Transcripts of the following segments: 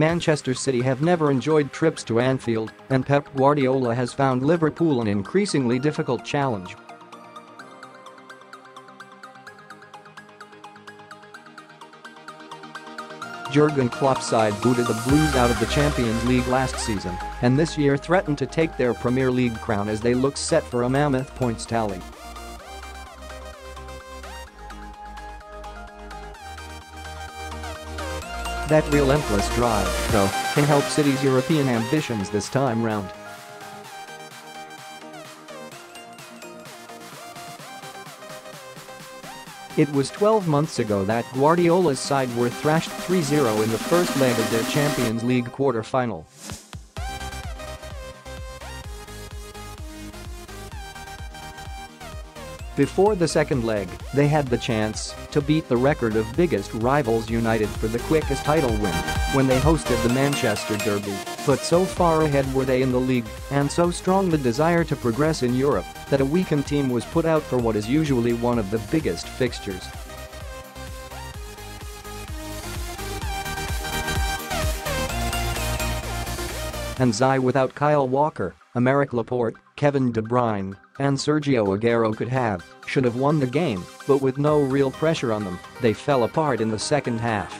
Manchester City have never enjoyed trips to Anfield, and Pep Guardiola has found Liverpool an increasingly difficult challenge. Jurgen Klopp's side booted the Blues out of the Champions League last season and this year threatened to take their Premier League crown as they look set for a mammoth points tally. That relentless drive, though, can help City's European ambitions this time round. It was 12 months ago that Guardiola's side were thrashed 3-0 in the first leg of their Champions League quarter-final. Before the second leg, they had the chance to beat the record of biggest rivals United for the quickest title win when they hosted the Manchester Derby, but so far ahead were they in the league and so strong the desire to progress in Europe that a weakened team was put out for what is usually one of the biggest fixtures. And Zai without Kyle Walker, Aymeric Laporte, Kevin De Bruyne, and Sergio Aguero could have, should have won the game, but with no real pressure on them, they fell apart in the second half.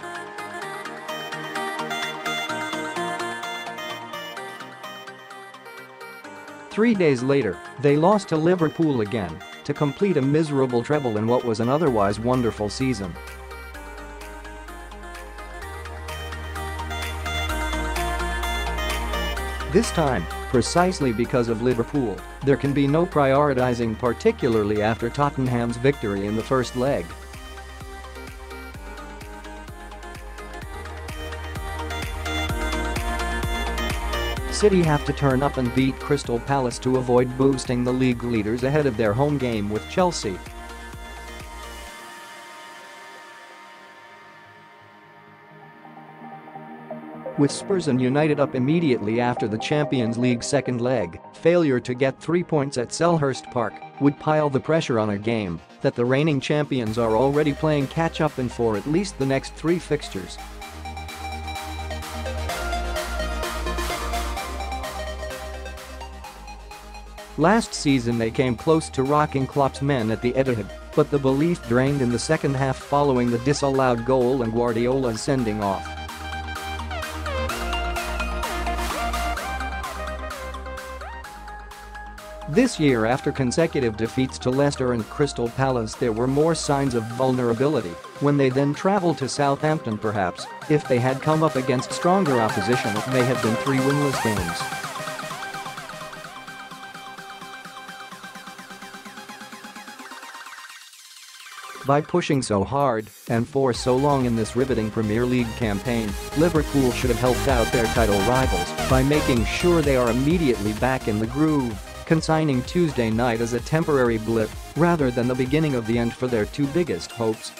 Three days later, they lost to Liverpool again to complete a miserable treble in what was an otherwise wonderful season. This time, precisely because of Liverpool, there can be no prioritizing particularly after Tottenham's victory in the first leg. City have to turn up and beat Crystal Palace to avoid boosting the league leaders ahead of their home game with Chelsea. With Spurs and United up immediately after the Champions League second leg, failure to get three points at Selhurst Park would pile the pressure on a game that the reigning champions are already playing catch-up in for at least the next three fixtures. Last season they came close to rocking Klopp's men at the Etihad, but the belief drained in the second half following the disallowed goal and Guardiola's sending off. This year after consecutive defeats to Leicester and Crystal Palace there were more signs of vulnerability when they then travelled to Southampton perhaps, if they had come up against stronger opposition it may have been three winless games. By pushing so hard and for so long in this riveting Premier League campaign, Liverpool should have helped out their title rivals by making sure they are immediately back in the groove consigning Tuesday night as a temporary blip rather than the beginning of the end for their two biggest hopes.